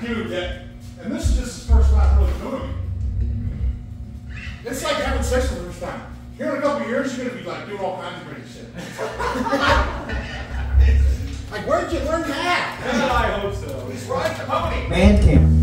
dude, that, and this is just the first time really doing it. It's like having sex for the first time. Here in a couple years, you're gonna be like doing all kinds of crazy shit. like, where'd you learn that? I hope so. He's right, pony. Man camp.